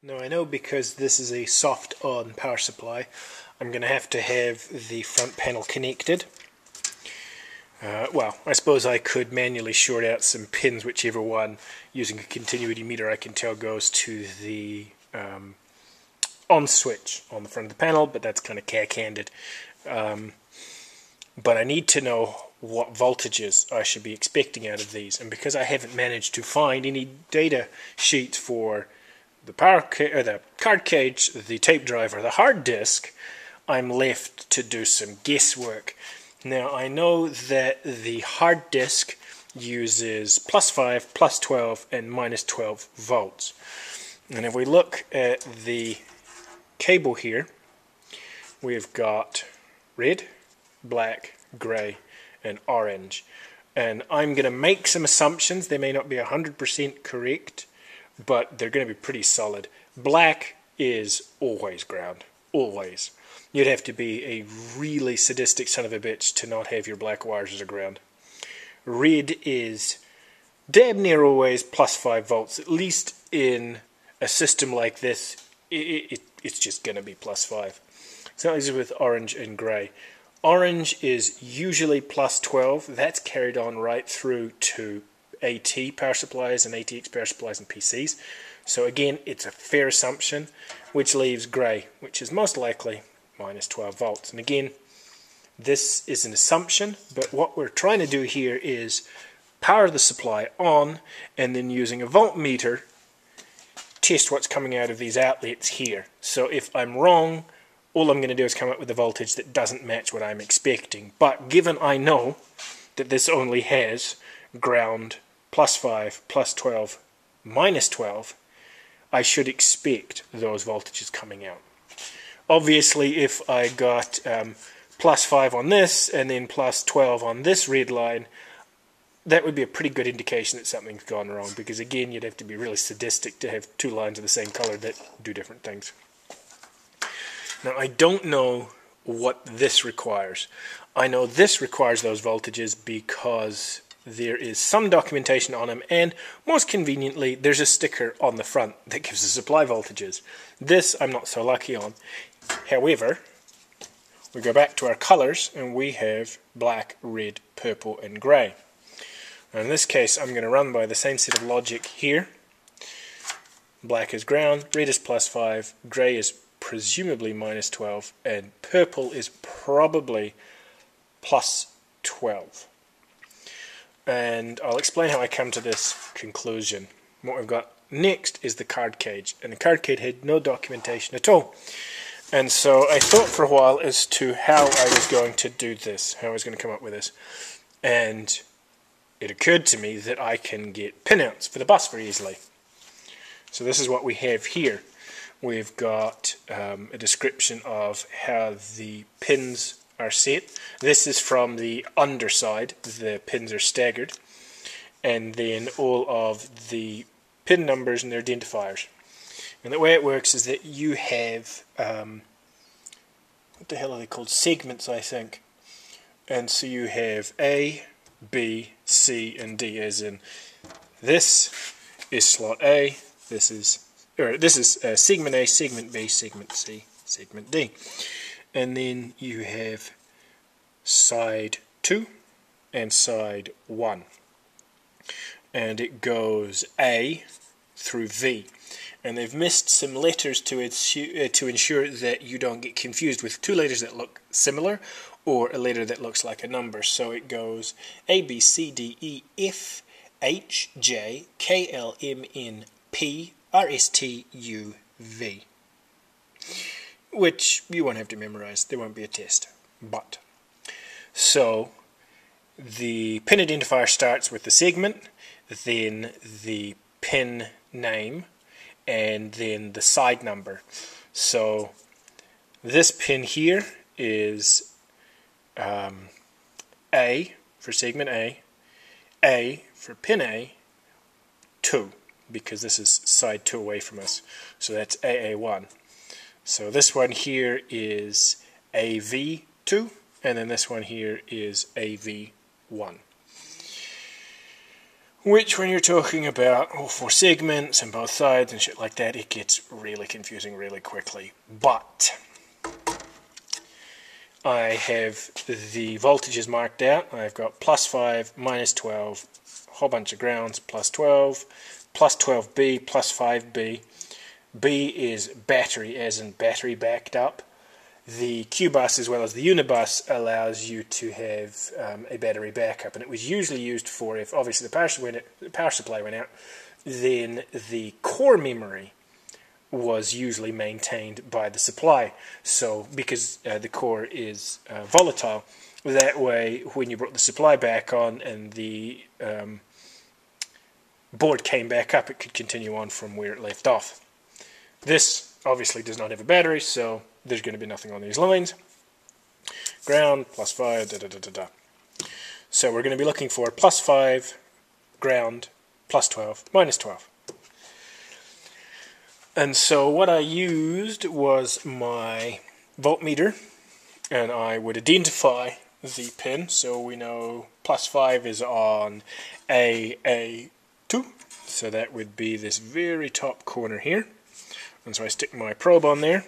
Now I know because this is a soft on power supply, I'm going to have to have the front panel connected. Uh, well, I suppose I could manually short out some pins, whichever one, using a continuity meter I can tell goes to the um, on switch on the front of the panel, but that's kind of cack-handed. Um, but I need to know what voltages I should be expecting out of these, and because I haven't managed to find any data sheets for the power or uh, the card cage, the tape driver, the hard disk, I'm left to do some guesswork. Now I know that the hard disk uses plus 5, plus 12, and minus 12 volts. And if we look at the cable here, we've got red, black, grey, and orange. And I'm going to make some assumptions. They may not be 100% correct but they're going to be pretty solid. Black is always ground, always. You'd have to be a really sadistic son of a bitch to not have your black wires as a ground. Red is damn near always plus 5 volts, at least in a system like this, it, it, it's just going to be plus 5. So is with orange and grey. Orange is usually plus 12. That's carried on right through to AT power supplies and ATX power supplies and PCs. So again, it's a fair assumption, which leaves grey, which is most likely minus 12 volts. And again, this is an assumption, but what we're trying to do here is power the supply on and then using a voltmeter test what's coming out of these outlets here. So if I'm wrong, all I'm going to do is come up with a voltage that doesn't match what I'm expecting. But given I know that this only has ground plus 5, plus 12, minus 12, I should expect those voltages coming out. Obviously, if I got um, plus 5 on this and then plus 12 on this red line, that would be a pretty good indication that something's gone wrong because again you'd have to be really sadistic to have two lines of the same color that do different things. Now I don't know what this requires. I know this requires those voltages because there is some documentation on them, and most conveniently, there's a sticker on the front that gives the supply voltages. This I'm not so lucky on. However, we go back to our colours, and we have black, red, purple, and grey. in this case, I'm going to run by the same set of logic here. Black is ground, red is plus 5, grey is presumably minus 12, and purple is probably plus 12 and I'll explain how I come to this conclusion. What we've got next is the card cage, and the card cage had no documentation at all. And so I thought for a while as to how I was going to do this, how I was going to come up with this. And it occurred to me that I can get pinouts for the bus very easily. So this is what we have here. We've got um, a description of how the pins are set. This is from the underside, the pins are staggered, and then all of the pin numbers and their identifiers. And the way it works is that you have, um, what the hell are they called? Segments, I think. And so you have A, B, C, and D, as in this is slot A, this is, or this is uh, segment A, segment B, segment C, segment D and then you have side 2 and side 1 and it goes A through V. And they've missed some letters to, uh, to ensure that you don't get confused with two letters that look similar or a letter that looks like a number. So it goes A B C D E F H J K L M N P R S T U V which you won't have to memorize. There won't be a test. But, so, the pin identifier starts with the segment, then the pin name, and then the side number. So, this pin here is um, A for segment A, A for pin A, 2, because this is side 2 away from us. So that's AA1. So this one here is AV2, and then this one here is AV1. Which, when you're talking about all four segments and both sides and shit like that, it gets really confusing really quickly. But I have the voltages marked out. I've got plus 5, minus 12, a whole bunch of grounds, plus 12, plus 12B, plus 5B. B is battery, as in battery backed up. The Q-bus as well as the Unibus allows you to have um, a battery backup, and it was usually used for if obviously the power, went, the power supply went out, then the core memory was usually maintained by the supply. So, because uh, the core is uh, volatile, that way, when you brought the supply back on and the um, board came back up, it could continue on from where it left off. This obviously does not have a battery, so there's going to be nothing on these lines. Ground, plus 5, da da da da da. So we're going to be looking for plus 5, ground, plus 12, minus 12. And so what I used was my voltmeter, and I would identify the pin, so we know plus 5 is on AA2, so that would be this very top corner here. And so I stick my probe on there,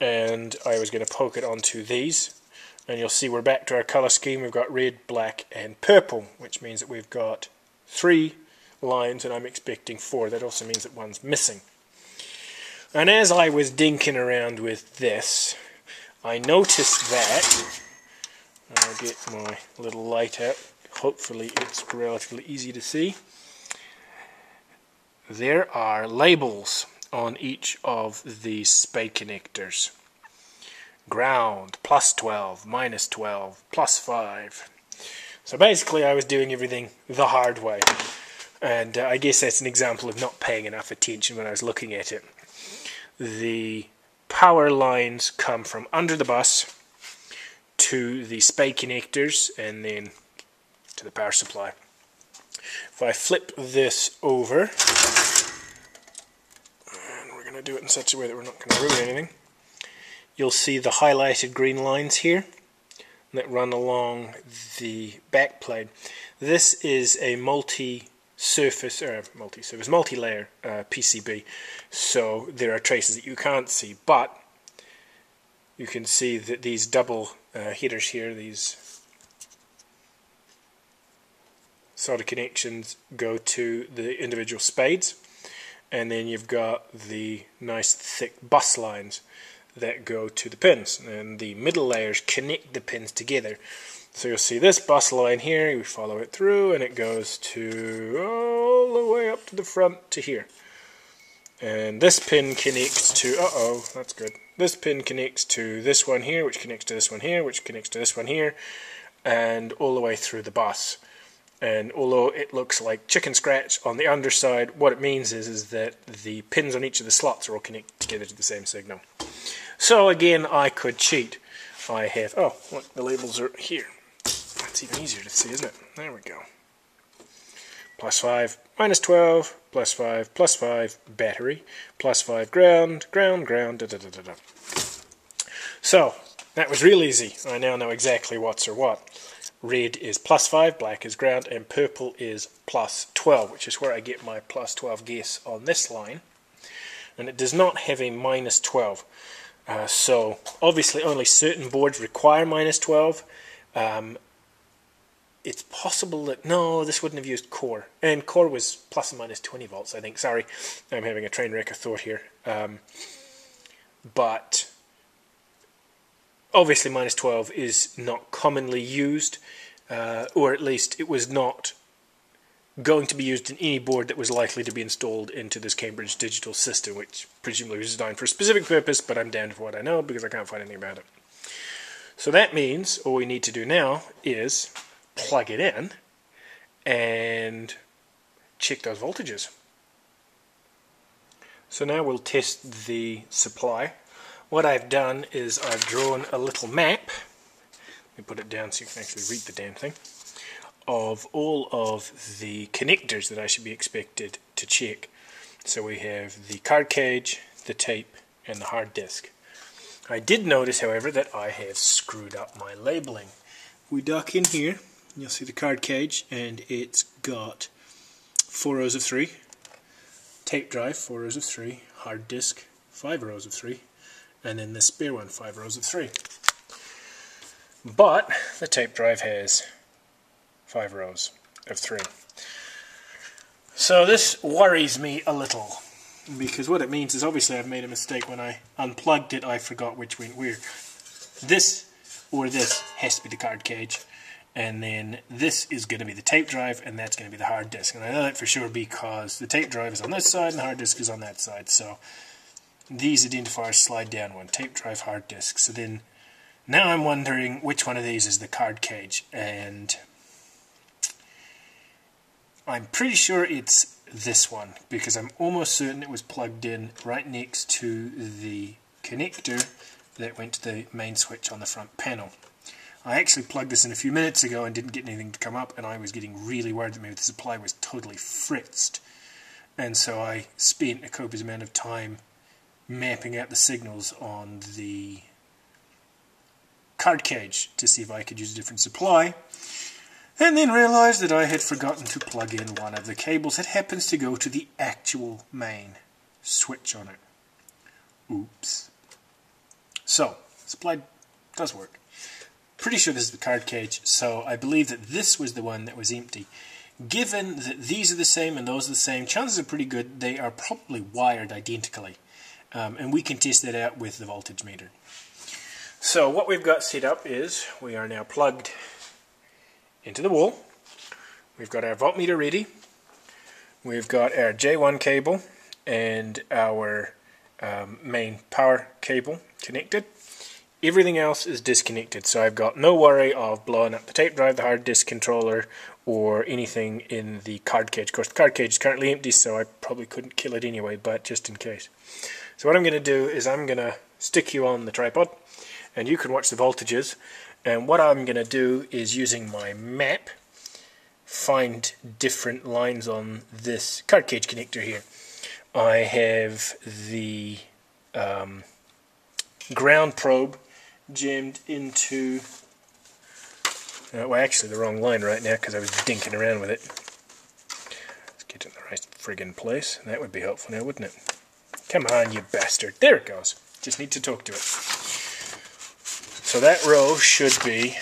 and I was going to poke it onto these, and you'll see we're back to our color scheme. We've got red, black, and purple, which means that we've got three lines and I'm expecting four. That also means that one's missing. And as I was dinking around with this, I noticed that, I'll get my little light out, hopefully it's relatively easy to see, there are labels on each of the spade connectors. Ground, plus 12, minus 12, plus 5. So basically I was doing everything the hard way. And uh, I guess that's an example of not paying enough attention when I was looking at it. The power lines come from under the bus to the spade connectors and then to the power supply. If I flip this over, to do it in such a way that we're not going to ruin anything, you'll see the highlighted green lines here that run along the back plate. This is a multi surface or multi-surface multi-layer uh, PCB so there are traces that you can't see but you can see that these double uh, headers here these solder connections go to the individual spades and then you've got the nice thick bus lines that go to the pins and the middle layers connect the pins together so you'll see this bus line here, we follow it through and it goes to all the way up to the front to here. And this pin connects to, uh-oh, that's good. This pin connects to this one here, which connects to this one here, which connects to this one here, and all the way through the bus. And although it looks like chicken scratch on the underside, what it means is, is that the pins on each of the slots are all connected together to the same signal. So again, I could cheat. I have, oh, look, the labels are here. That's even easier to see, isn't it? There we go. Plus 5, minus 12, plus 5, plus 5, battery, plus 5, ground, ground, ground, da da da da da. So, that was real easy. I now know exactly what's or what. Red is plus 5, black is ground, and purple is plus 12, which is where I get my plus 12 guess on this line. And it does not have a minus 12. Uh, so, obviously only certain boards require minus 12. Um, it's possible that no, this wouldn't have used core, and core was plus and minus 20 volts, I think. Sorry, I'm having a train wreck of thought here. Um, but obviously, minus 12 is not commonly used, uh, or at least it was not going to be used in any board that was likely to be installed into this Cambridge digital system, which presumably was designed for a specific purpose, but I'm damned for what I know because I can't find anything about it. So that means all we need to do now is plug it in and check those voltages. So now we'll test the supply. What I've done is I've drawn a little map, let me put it down so you can actually read the damn thing, of all of the connectors that I should be expected to check. So we have the card cage, the tape, and the hard disk. I did notice, however, that I have screwed up my labeling. We duck in here, you'll see the card cage, and it's got four rows of three, tape drive, four rows of three, hard disk, five rows of three, and then the spare one, five rows of three. But the tape drive has five rows of three. So this worries me a little because what it means is obviously I've made a mistake when I unplugged it I forgot which went where. This or this has to be the card cage and then this is going to be the tape drive and that's going to be the hard disk and I know that for sure because the tape drive is on this side and the hard disk is on that side so these identifiers slide down one tape drive hard disk so then now I'm wondering which one of these is the card cage and I'm pretty sure it's this one because I'm almost certain it was plugged in right next to the connector that went to the main switch on the front panel. I actually plugged this in a few minutes ago and didn't get anything to come up and I was getting really worried that maybe the supply was totally fritzed and so I spent a copious amount of time mapping out the signals on the card cage to see if I could use a different supply and then realized that I had forgotten to plug in one of the cables that happens to go to the actual main switch on it. Oops. So, supply does work. Pretty sure this is the card cage, so I believe that this was the one that was empty. Given that these are the same and those are the same, chances are pretty good they are probably wired identically. Um, and we can test that out with the voltage meter. So what we've got set up is we are now plugged into the wall. We've got our voltmeter ready. We've got our J1 cable and our um, main power cable connected. Everything else is disconnected, so I've got no worry of blowing up the tape drive, the hard disk controller, or anything in the card cage. Of course, the card cage is currently empty, so I probably couldn't kill it anyway, but just in case. So what I'm going to do is I'm going to stick you on the tripod, and you can watch the voltages, and what I'm going to do is using my map find different lines on this card cage connector here. I have the um, ground probe jammed into uh, well actually the wrong line right now because I was dinking around with it. Let's get it in the right friggin' place. That would be helpful now, wouldn't it? Come on, you bastard. There it goes. Just need to talk to it. So that row should be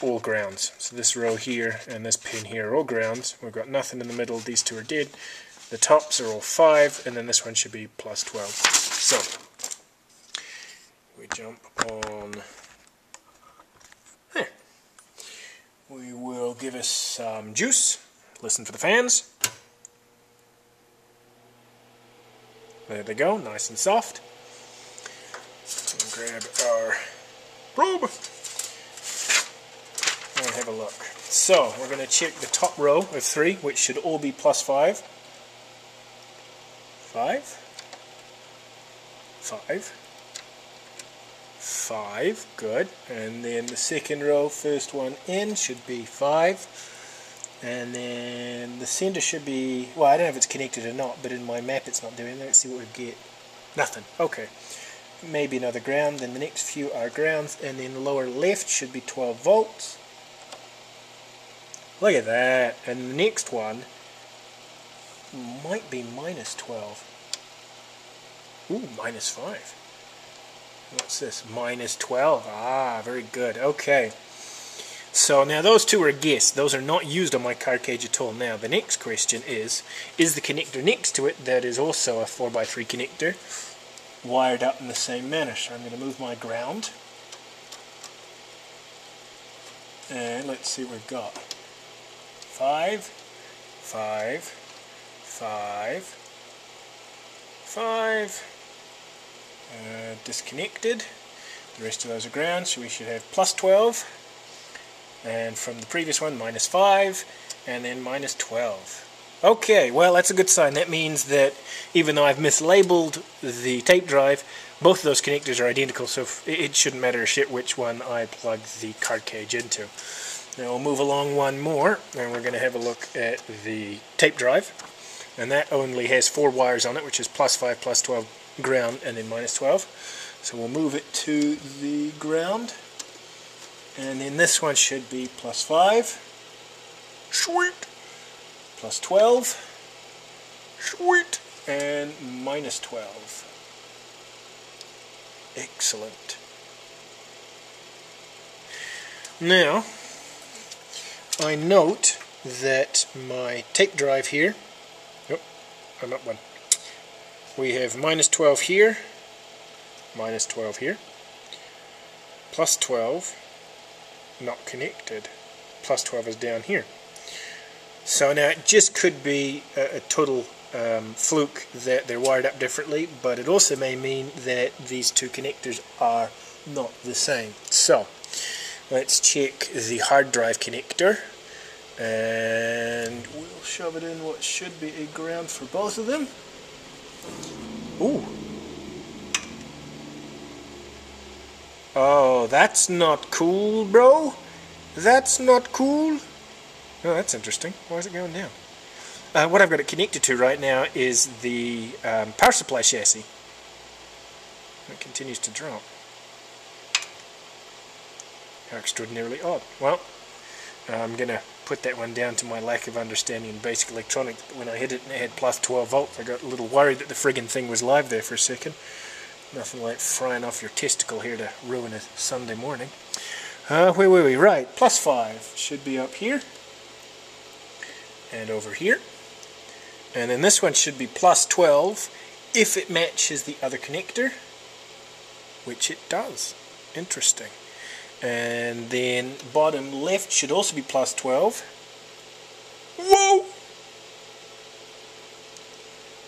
all grounds. So this row here and this pin here are all grounds. We've got nothing in the middle. These two are dead. The tops are all 5, and then this one should be plus 12. So, we jump on there. We will give us some juice. Listen for the fans. There they go, nice and soft. grab our probe and have a look. So we're going to check the top row of three, which should all be plus five. Five. Five. Five. Good. And then the second row, first one in, should be five. And then the center should be, well, I don't know if it's connected or not, but in my map it's not doing that. Let's see what we get. Nothing. Okay maybe another ground, then the next few are grounds, and then the lower left should be 12 volts. Look at that. And the next one might be minus 12. Ooh, minus 5. What's this? Minus 12. Ah, very good. Okay. So now those two are guess. Those are not used on my card cage at all. Now the next question is, is the connector next to it that is also a 4x3 connector wired up in the same manner. So I'm going to move my ground. And let's see what we've got. Five, five, five, five. Uh, disconnected. The rest of those are ground, so we should have plus 12. And from the previous one, minus 5, and then minus 12. Okay, well that's a good sign. That means that even though I've mislabeled the tape drive, both of those connectors are identical, so it shouldn't matter a shit which one I plug the card cage into. Now we'll move along one more, and we're going to have a look at the tape drive. And that only has four wires on it, which is plus 5, plus 12 ground, and then minus 12. So we'll move it to the ground. And then this one should be plus 5. Sweet. Plus 12. Sweet. And minus 12. Excellent. Now, I note that my tape drive here, oh, I'm up one. We have minus 12 here, minus 12 here, plus 12, not connected, plus 12 is down here. So now it just could be a, a total um, fluke that they're wired up differently, but it also may mean that these two connectors are not the same. So, let's check the hard drive connector, and we'll shove it in what should be a ground for both of them. Ooh. Oh, that's not cool, bro. That's not cool. Oh, that's interesting. Why is it going down? Uh, what I've got it connected to right now is the um, power supply chassis. It continues to drop. How extraordinarily odd. Well, I'm going to put that one down to my lack of understanding in basic electronics. But when I hit it and it had plus 12 volts, I got a little worried that the friggin' thing was live there for a second. Nothing like frying off your testicle here to ruin a Sunday morning. Uh, where were we? Right, plus 5 should be up here. And over here. And then this one should be plus 12 if it matches the other connector, which it does. Interesting. And then bottom left should also be plus 12. Whoa!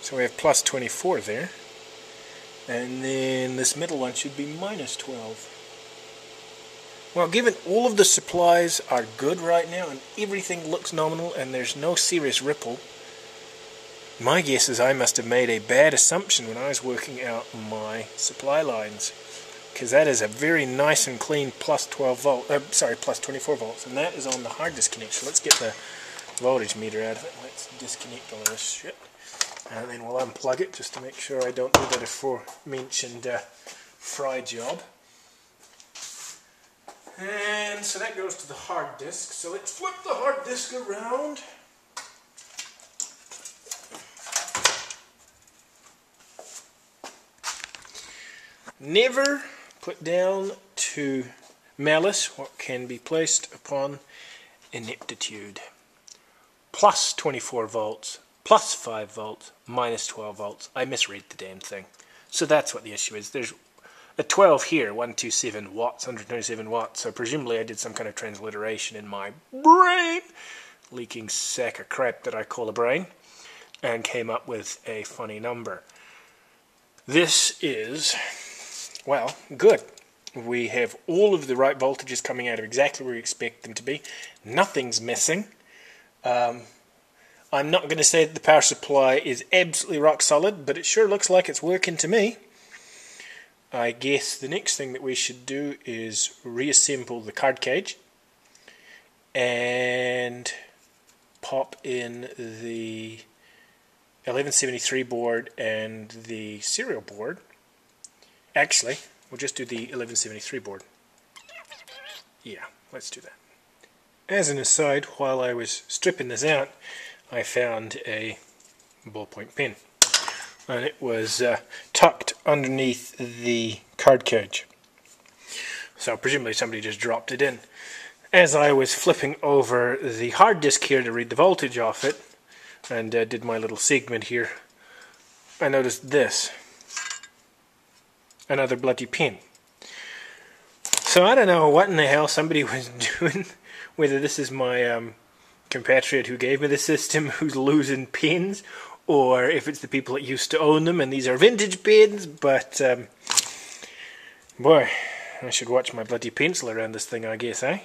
So we have plus 24 there. And then this middle one should be minus 12. Well, given all of the supplies are good right now and everything looks nominal and there's no serious ripple, my guess is I must have made a bad assumption when I was working out my supply lines because that is a very nice and clean plus 12 volt, uh, sorry, plus 24 volts, and that is on the hard disconnect. So let's get the voltage meter out of it. Let's disconnect all this shit, and then we'll unplug it just to make sure I don't do that aforementioned uh, fry job. And so that goes to the hard disk. So let's flip the hard disk around. Never put down to malice what can be placed upon ineptitude. Plus 24 volts, plus 5 volts, minus 12 volts. I misread the damn thing. So that's what the issue is. There's a 12 here, 127 watts, 127 watts. So presumably I did some kind of transliteration in my brain, leaking sack of crap that I call a brain, and came up with a funny number. This is well, good. We have all of the right voltages coming out of exactly where we expect them to be. Nothing's missing. Um, I'm not going to say that the power supply is absolutely rock solid, but it sure looks like it's working to me. I guess the next thing that we should do is reassemble the card cage and pop in the 1173 board and the serial board Actually, we'll just do the 1173 board. Yeah, let's do that. As an aside, while I was stripping this out, I found a ballpoint pen. And it was uh, tucked underneath the card cage. So presumably somebody just dropped it in. As I was flipping over the hard disk here to read the voltage off it, and uh, did my little segment here, I noticed this another bloody pin. So I don't know what in the hell somebody was doing, whether this is my um, compatriot who gave me the system who's losing pins, or if it's the people that used to own them and these are vintage pins, but um, boy, I should watch my bloody pencil around this thing, I guess, eh?